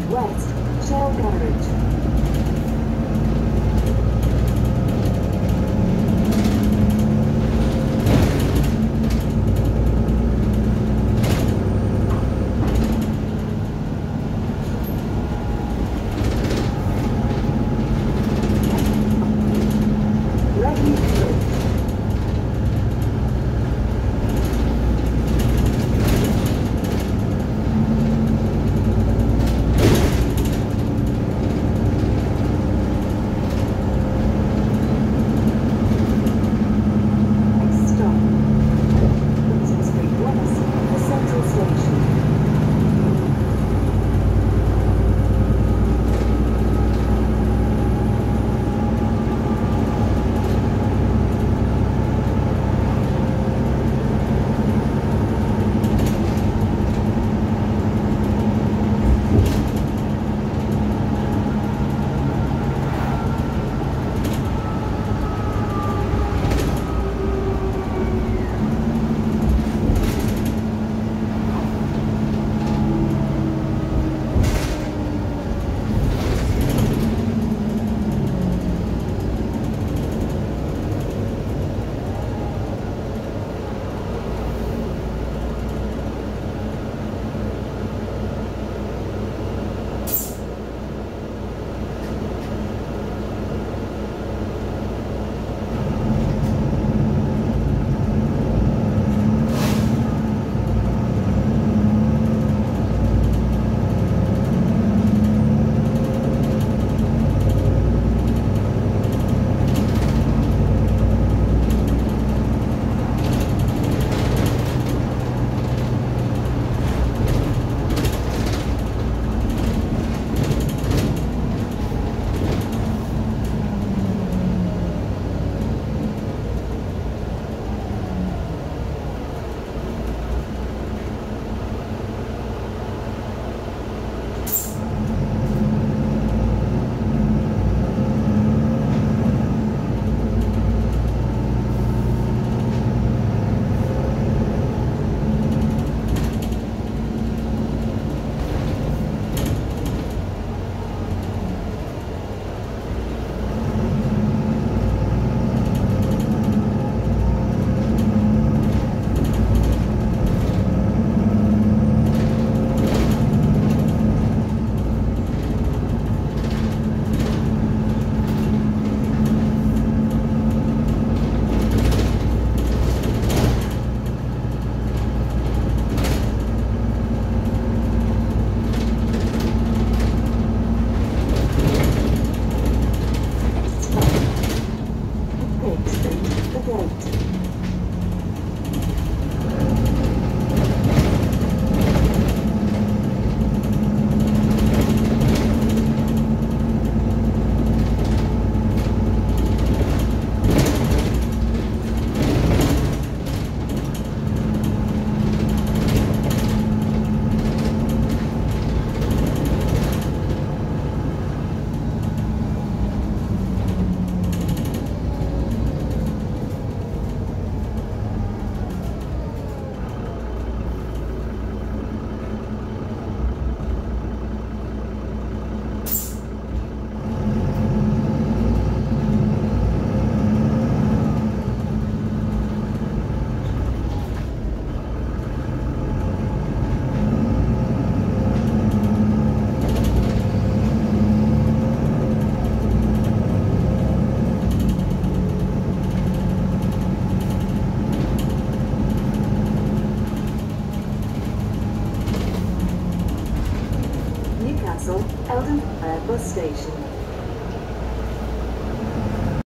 West, Shell Garage. Newcastle, Eldon Fair Bus Station.